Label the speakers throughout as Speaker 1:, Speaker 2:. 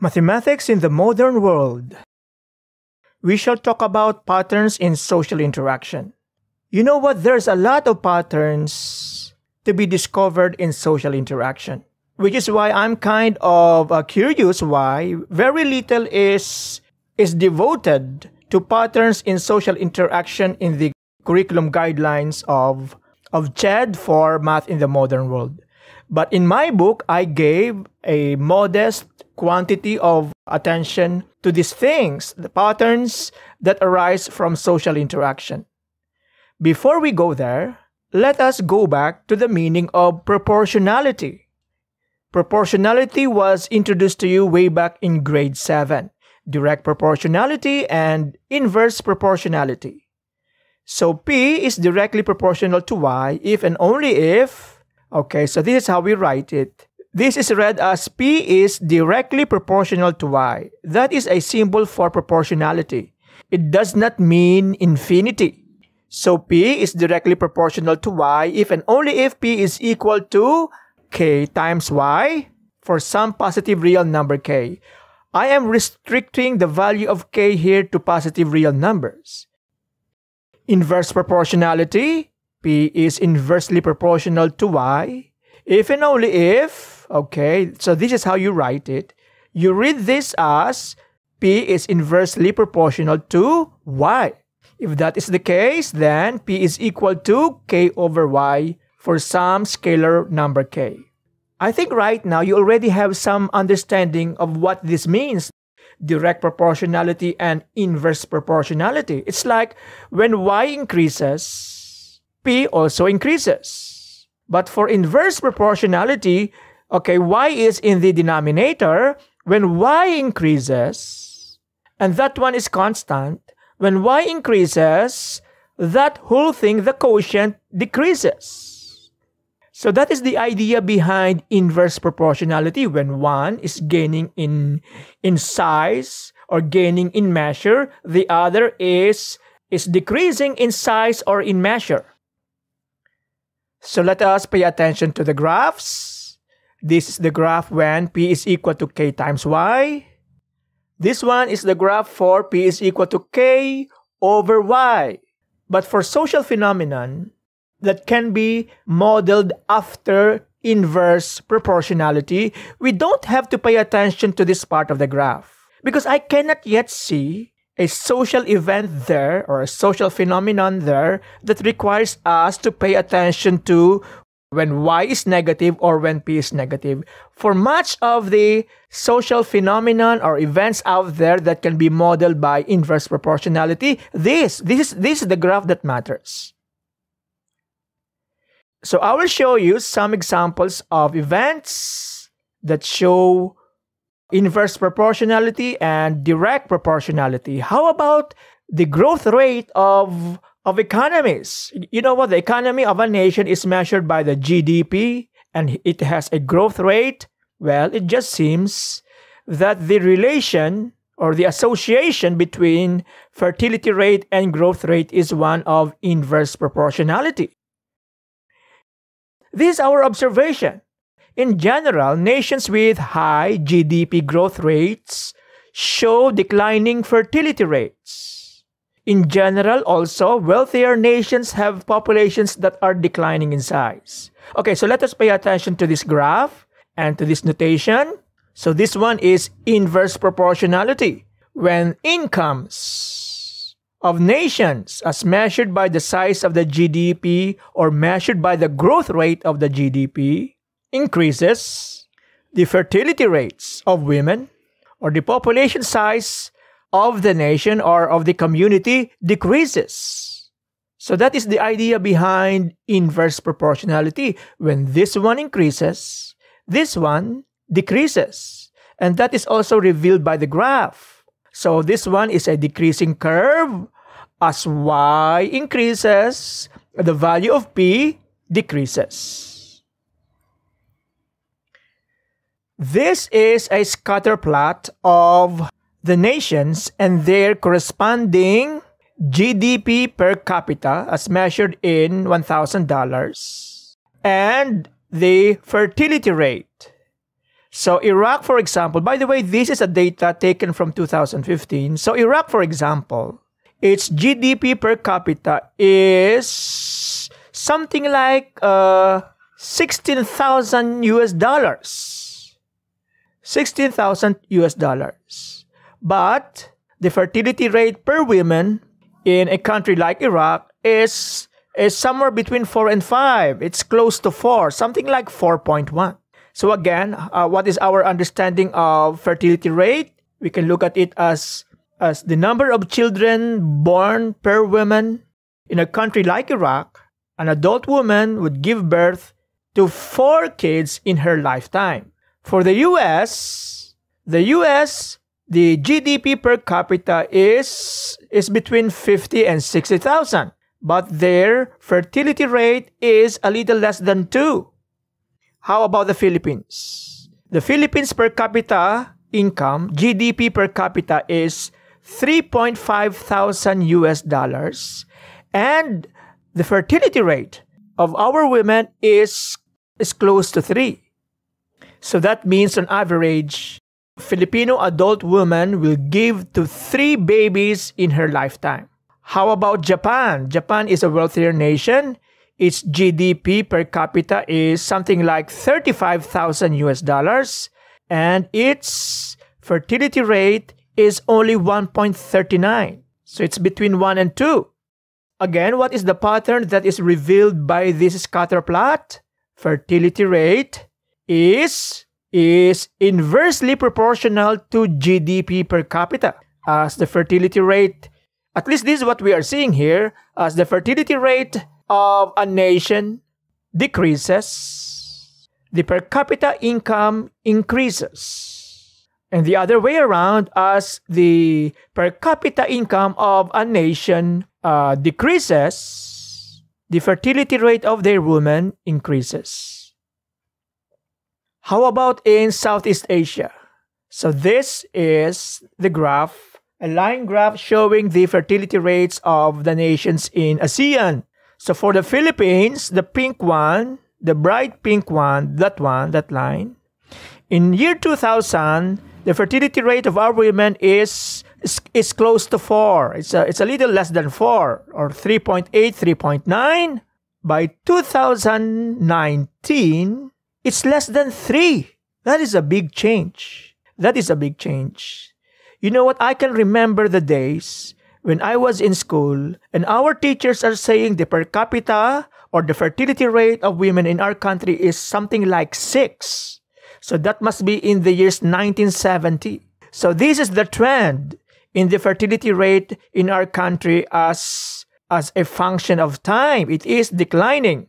Speaker 1: Mathematics in the Modern World. We shall talk about patterns in social interaction. You know what? There's a lot of patterns to be discovered in social interaction, which is why I'm kind of uh, curious why very little is is devoted to patterns in social interaction in the curriculum guidelines of of CHED for Math in the Modern World. But in my book, I gave a modest quantity of attention to these things, the patterns that arise from social interaction. Before we go there, let us go back to the meaning of proportionality. Proportionality was introduced to you way back in grade 7 direct proportionality and inverse proportionality. So P is directly proportional to Y if and only if Okay, so this is how we write it. This is read as P is directly proportional to Y. That is a symbol for proportionality. It does not mean infinity. So P is directly proportional to Y if and only if P is equal to K times Y for some positive real number K. I am restricting the value of K here to positive real numbers. Inverse proportionality P is inversely proportional to Y if and only if, okay, so this is how you write it. You read this as P is inversely proportional to Y. If that is the case, then P is equal to K over Y for some scalar number K. I think right now you already have some understanding of what this means direct proportionality and inverse proportionality. It's like when y increases, Also increases. But for inverse proportionality, okay, y is in the denominator. When y increases, and that one is constant, when y increases, that whole thing, the quotient, decreases. So that is the idea behind inverse proportionality when one is gaining in, in size or gaining in measure, the other is, is decreasing in size or in measure. So let us pay attention to the graphs. This is the graph when P is equal to K times Y. This one is the graph for P is equal to K over Y. But for social phenomenon that can be modeled after inverse proportionality, we don't have to pay attention to this part of the graph because I cannot yet see a social event there or a social phenomenon there that requires us to pay attention to when y is negative or when p is negative. For much of the social phenomenon or events out there that can be modeled by inverse proportionality, this, this, this is the graph that matters. So I will show you some examples of events that show inverse proportionality and direct proportionality. How about the growth rate of of economies? You know what? The economy of a nation is measured by the GDP and it has a growth rate. Well, it just seems that the relation or the association between fertility rate and growth rate is one of inverse proportionality. This is our observation. In general, nations with high GDP growth rates show declining fertility rates. In general, also, wealthier nations have populations that are declining in size. Okay, so let us pay attention to this graph and to this notation. So this one is inverse proportionality. When incomes of nations as measured by the size of the GDP or measured by the growth rate of the GDP increases, the fertility rates of women or the population size of the nation or of the community decreases. So that is the idea behind inverse proportionality. When this one increases, this one decreases. And that is also revealed by the graph. So this one is a decreasing curve. As y increases, the value of p decreases. This is a scatter plot of the nations and their corresponding GDP per capita as measured in $1,000 and the fertility rate. So Iraq, for example, by the way, this is a data taken from 2015. So Iraq, for example, its GDP per capita is something like uh, 16,000 US dollars. 16,000 US dollars. But the fertility rate per woman in a country like Iraq is is somewhere between 4 and 5. It's close to 4, something like 4.1. So again, uh, what is our understanding of fertility rate? We can look at it as as the number of children born per woman in a country like Iraq. An adult woman would give birth to 4 kids in her lifetime. For the US, the US the GDP per capita is is between 50 and 60,000 but their fertility rate is a little less than 2. How about the Philippines? The Philippines per capita income, GDP per capita is 3.5 thousand US dollars and the fertility rate of our women is is close to 3. So that means on average Filipino adult woman will give to 3 babies in her lifetime. How about Japan? Japan is a wealthier nation. Its GDP per capita is something like 35,000 US dollars and its fertility rate is only 1.39. So it's between 1 and 2. Again, what is the pattern that is revealed by this scatter plot? Fertility rate is is inversely proportional to GDP per capita as the fertility rate at least this is what we are seeing here as the fertility rate of a nation decreases, the per capita income increases. And the other way around, as the per capita income of a nation uh, decreases, the fertility rate of their women increases. How about in Southeast Asia? So this is the graph a line graph showing the fertility rates of the nations in ASEAN. So for the Philippines, the pink one, the bright pink one, that one, that line. In year 2000, the fertility rate of our women is is, is close to 4. It's a, it's a little less than 4 or 3.8, 3.9. By 2019, it's less than 3. That is a big change. That is a big change. You know what? I can remember the days when I was in school and our teachers are saying the per capita or the fertility rate of women in our country is something like six. So that must be in the years 1970. So this is the trend in the fertility rate in our country as, as a function of time. It is declining.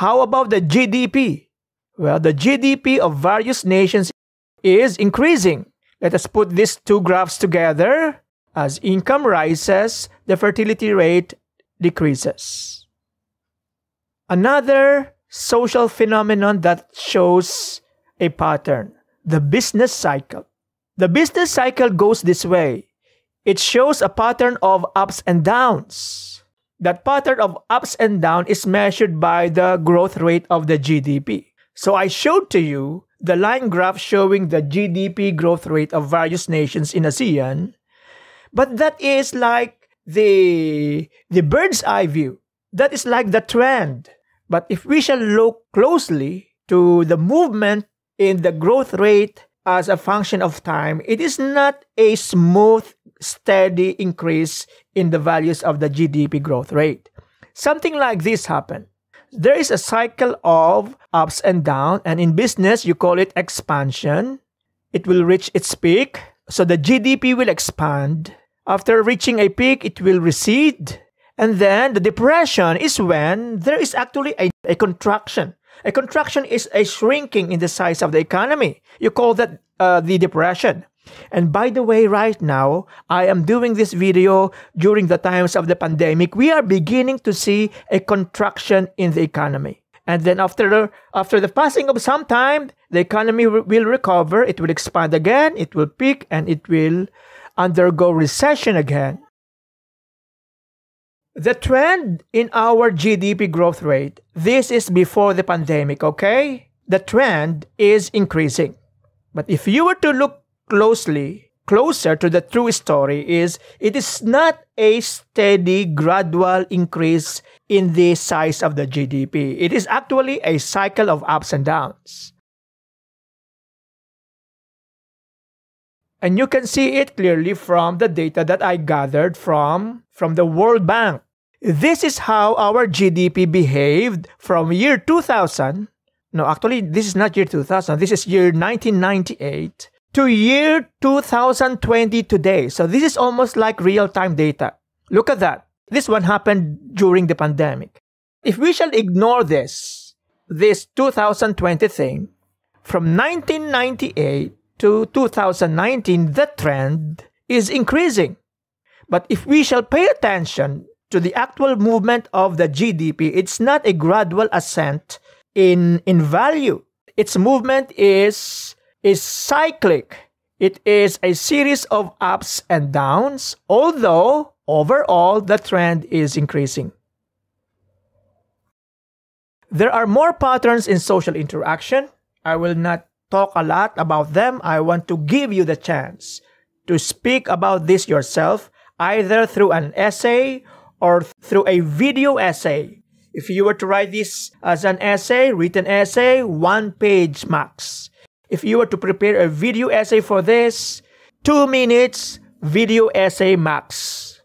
Speaker 1: How about the GDP? Well, the GDP of various nations is increasing. Let us put these two graphs together. As income rises, the fertility rate decreases. Another social phenomenon that shows a pattern the business cycle. The business cycle goes this way it shows a pattern of ups and downs. That pattern of ups and downs is measured by the growth rate of the GDP. So I showed to you the line graph showing the GDP growth rate of various nations in ASEAN, but that is like the the bird's eye view. That is like the trend. But if we shall look closely to the movement in the growth rate as a function of time, it is not a smooth, steady increase in the values of the GDP growth rate. Something like this happened there is a cycle of ups and downs, and in business, you call it expansion. It will reach its peak, so the GDP will expand. After reaching a peak, it will recede. And then the depression is when there is actually a, a contraction. A contraction is a shrinking in the size of the economy. You call that uh, the depression. And by the way, right now, I am doing this video during the times of the pandemic. We are beginning to see a contraction in the economy. And then after, the, after the passing of some time, the economy will recover, it will expand again, it will peak, and it will undergo recession again. The trend in our GDP growth rate, this is before the pandemic, okay? The trend is increasing. But if you were to look closely, closer to the true story is it is not a steady gradual increase in the size of the GDP. It is actually a cycle of ups and downs. And you can see it clearly from the data that I gathered from, from the World Bank. This is how our GDP behaved from year 2000. No, actually, this is not year 2000. This is year 1998 to year 2020 today. So this is almost like real time data. Look at that. This one happened during the pandemic. If we shall ignore this, this 2020 thing, from 1998 to 2019, the trend is increasing. But if we shall pay attention to the actual movement of the GDP, it's not a gradual ascent in, in value. Its movement is, is cyclic. It is a series of ups and downs, although overall the trend is increasing. There are more patterns in social interaction. I will not talk a lot about them, I want to give you the chance to speak about this yourself, either through an essay or through a video essay. If you were to write this as an essay, written essay, one page max. If you were to prepare a video essay for this, two minutes, video essay max.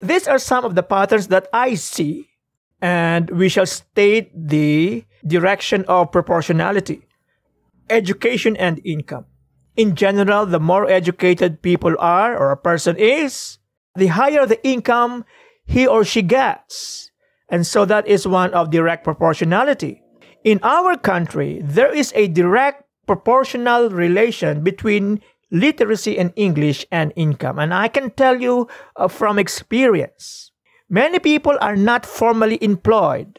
Speaker 1: These are some of the patterns that I see, and we shall state the direction of proportionality, education and income. In general, the more educated people are or a person is, the higher the income he or she gets. And so that is one of direct proportionality. In our country, there is a direct proportional relation between literacy and English and income. And I can tell you uh, from experience, many people are not formally employed.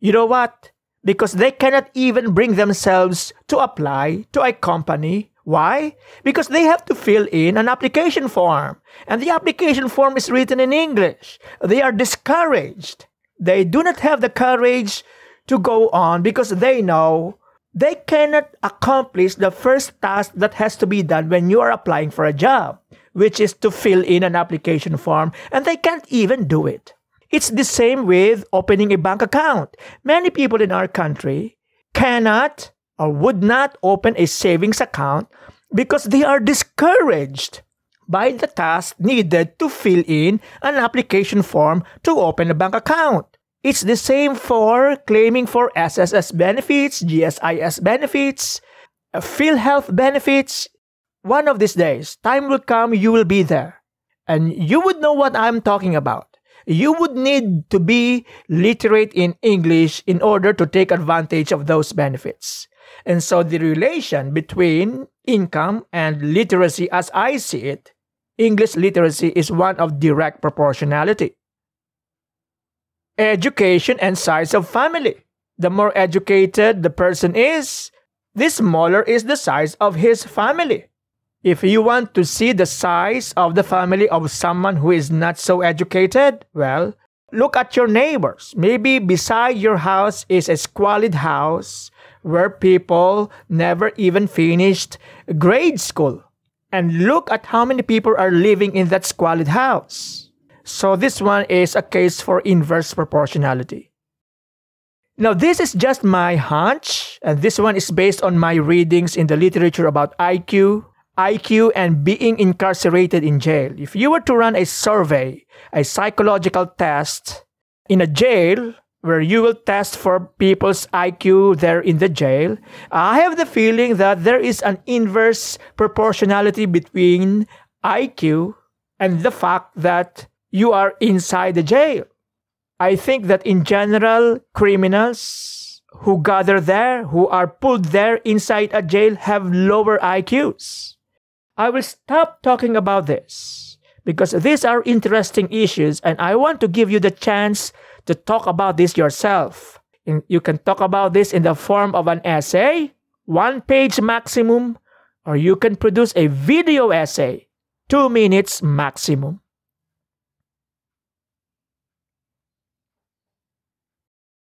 Speaker 1: You know what? because they cannot even bring themselves to apply to a company. Why? Because they have to fill in an application form, and the application form is written in English. They are discouraged. They do not have the courage to go on because they know they cannot accomplish the first task that has to be done when you are applying for a job, which is to fill in an application form, and they can't even do it. It's the same with opening a bank account. Many people in our country cannot or would not open a savings account because they are discouraged by the task needed to fill in an application form to open a bank account. It's the same for claiming for SSS benefits, GSIS benefits, uh, PhilHealth benefits. One of these days, time will come, you will be there. And you would know what I'm talking about you would need to be literate in English in order to take advantage of those benefits. And so the relation between income and literacy, as I see it, English literacy is one of direct proportionality. Education and size of family. The more educated the person is, the smaller is the size of his family. If you want to see the size of the family of someone who is not so educated, well, look at your neighbors. Maybe beside your house is a squalid house where people never even finished grade school. And look at how many people are living in that squalid house. So this one is a case for inverse proportionality. Now, this is just my hunch, and this one is based on my readings in the literature about IQ, IQ, and being incarcerated in jail. If you were to run a survey, a psychological test in a jail, where you will test for people's IQ there in the jail, I have the feeling that there is an inverse proportionality between IQ and the fact that you are inside the jail. I think that in general, criminals who gather there, who are pulled there inside a jail, have lower IQs. I will stop talking about this because these are interesting issues and I want to give you the chance to talk about this yourself. You can talk about this in the form of an essay, one page maximum, or you can produce a video essay, two minutes maximum.